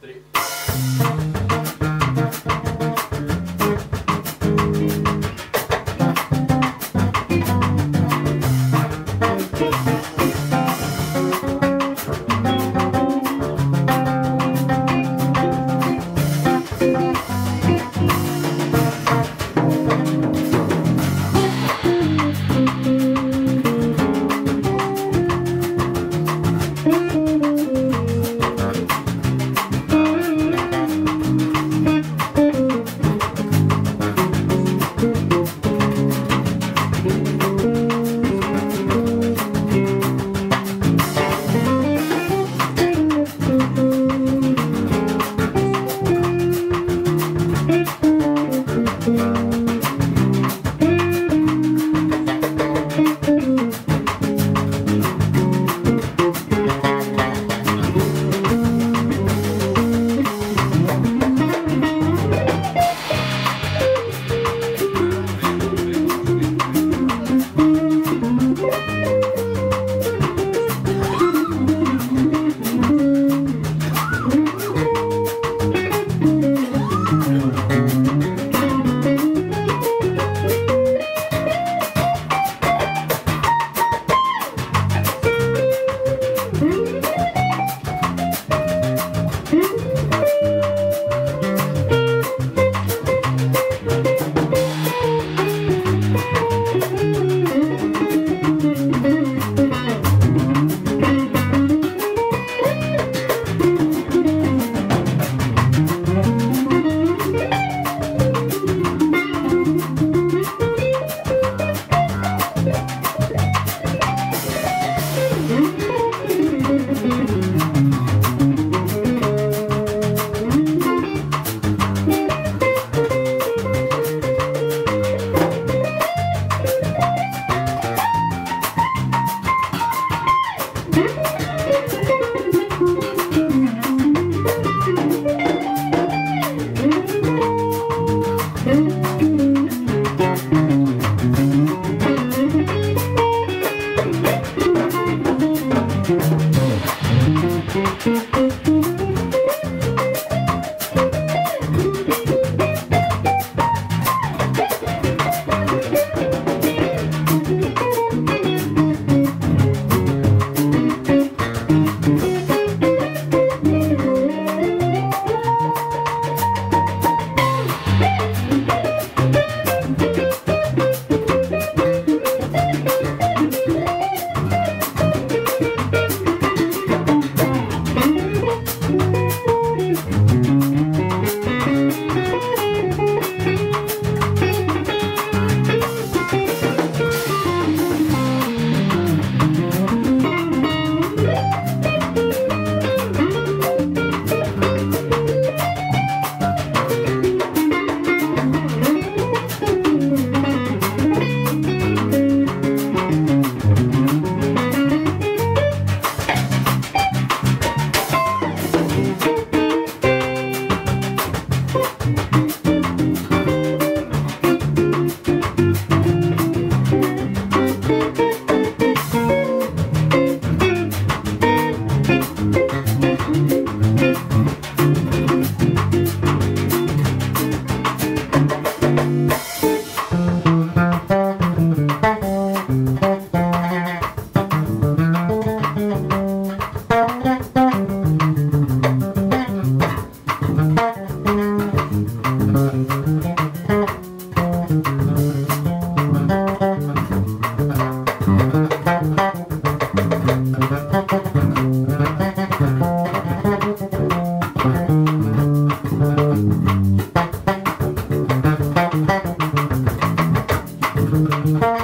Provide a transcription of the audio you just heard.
three. Mm-hmm.